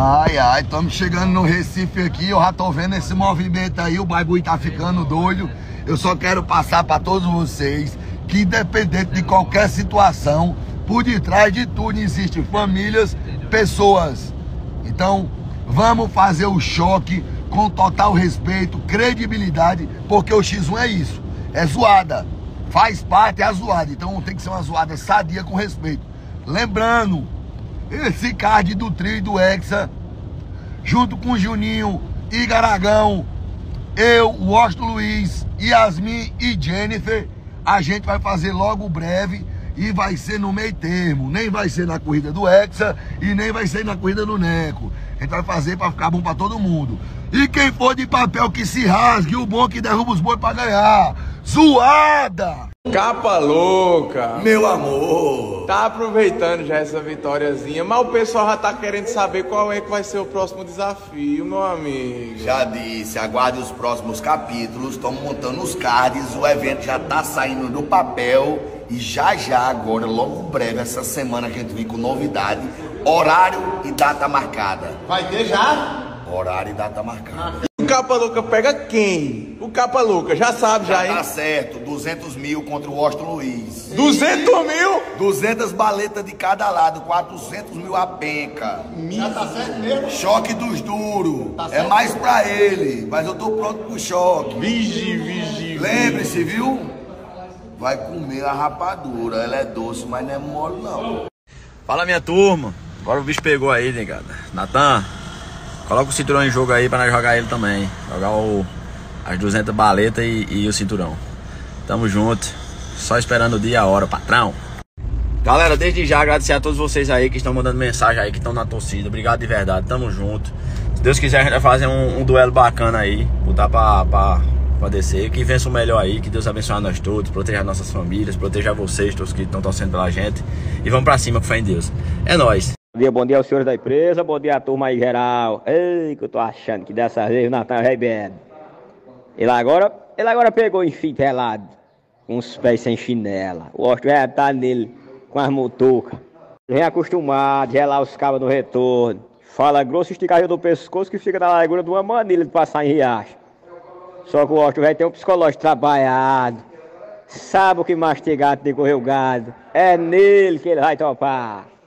Ai, ai, estamos chegando no Recife aqui, eu já tô vendo esse movimento aí, o bagulho tá ficando doido. Eu só quero passar para todos vocês que independente de qualquer situação, por detrás de tudo existem famílias, pessoas. Então, vamos fazer o choque com total respeito, credibilidade, porque o X1 é isso, é zoada. Faz parte, é a zoada. Então tem que ser uma zoada sadia com respeito. Lembrando, esse card do trio do Hexa, junto com Juninho e Garagão, eu, Washington Luiz, Yasmin e Jennifer, a gente vai fazer logo breve e vai ser no meio termo. Nem vai ser na corrida do Hexa e nem vai ser na corrida do Neco. A gente vai fazer para ficar bom para todo mundo. E quem for de papel que se rasgue, o bom que derruba os boi para ganhar. Zoada! Capa louca! Meu amor! Tá aproveitando já essa vitóriazinha, mas o pessoal já tá querendo saber qual é que vai ser o próximo desafio, meu amigo. Já disse, aguarde os próximos capítulos, estamos montando os cards, o evento já tá saindo do papel e já já, agora, logo breve, essa semana que a gente vem com novidade, horário e data marcada. Vai ter já? Horário e data marcada. O Capa Louca pega quem? O Capa Louca, já sabe já, Já hein? tá certo, 200 mil contra o Washington Luiz. 200 mil? 200 baletas de cada lado, 400 mil a penca. Já tá certo mesmo? Choque dos duros. é mais pra ele, mas eu tô pronto pro choque. Vigi, vigi. Lembre-se, viu? Vai comer a rapadura. Ela é doce, mas não é mole, não. Fala minha turma, agora o bicho pegou aí, negada. Natan, coloca o cinturão em jogo aí pra nós jogar ele também. Jogar o, as 200 baletas e, e o cinturão. Tamo junto, só esperando o dia e a hora, patrão. Galera, desde já agradecer a todos vocês aí que estão mandando mensagem aí, que estão na torcida. Obrigado de verdade, tamo junto. Se Deus quiser, a gente vai fazer um, um duelo bacana aí, botar pra, pra, pra descer. Que vença o melhor aí, que Deus abençoe a nós todos, proteja as nossas famílias, proteja vocês, todos que estão torcendo pela gente. E vamos pra cima com fé em Deus. É nóis. Bom dia, bom dia aos senhores da empresa, bom dia à turma aí geral. Ei, que eu tô achando que dessa vez o Natan bem. Ele agora, ele agora pegou enfintelado, com os pés sem chinela. O Austin vai estar nele com as mutucas. Vem acostumado, gelar os cabos no retorno. Fala grosso, esticadinho do pescoço que fica na largura de uma manilha de passar em riacho. Só que o Austin vai ter um psicológico trabalhado. Sabe o que mastigar de correr o gado. É nele que ele vai topar.